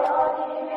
Maria,